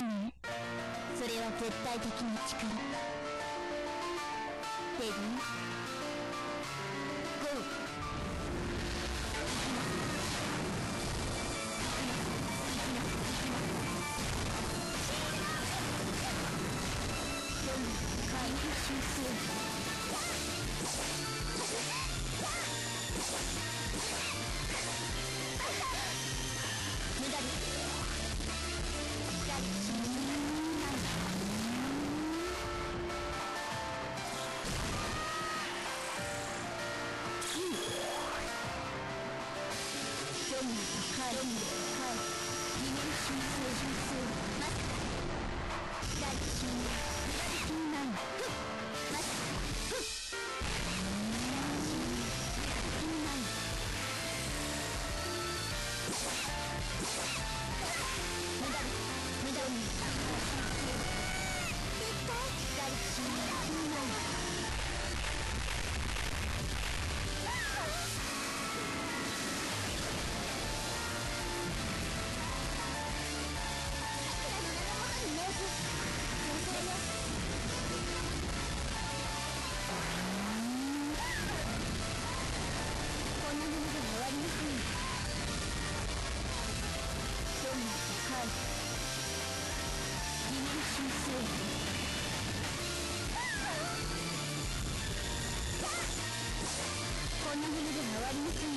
それは絶対的な力。レディーゴー。回復しますはい。南島操縦するマスター大地震ありません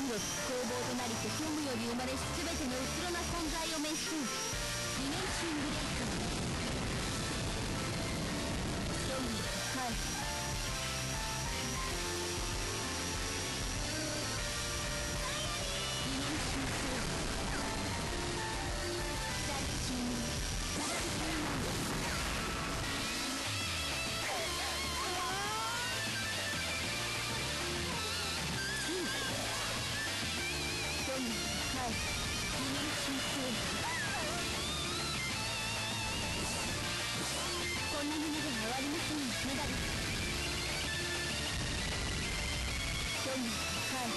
広くとなりて虚無より生まれし全てのうろな存在を召す。シンレイク okay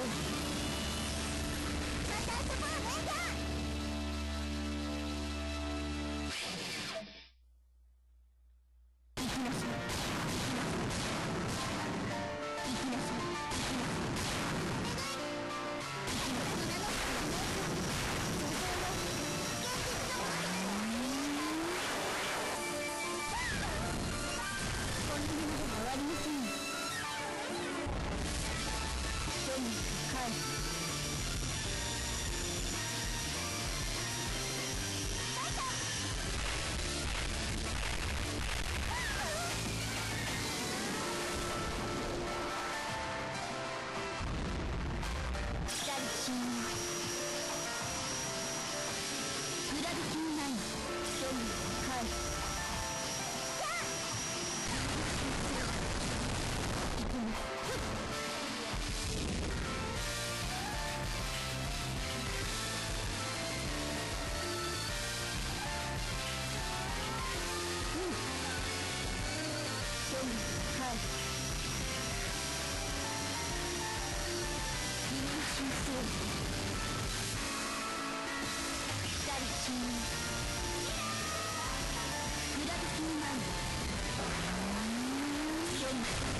Thank you. ない君の真相二人死ぬ無駄と君なん。だ全部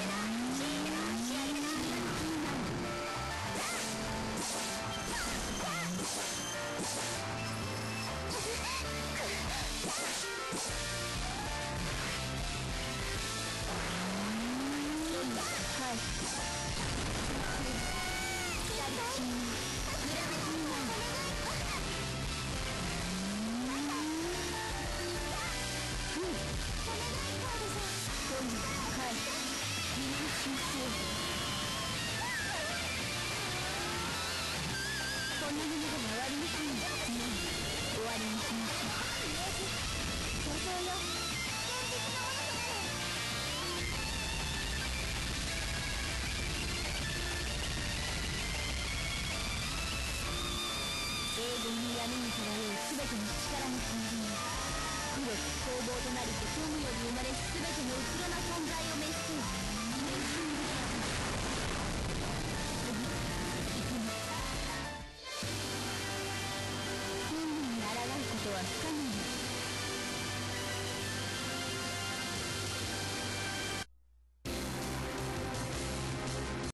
闇に漂う全ての力の根源は黒く凶暴となり虚無より生まれ全ての虚ろな存在を召しそ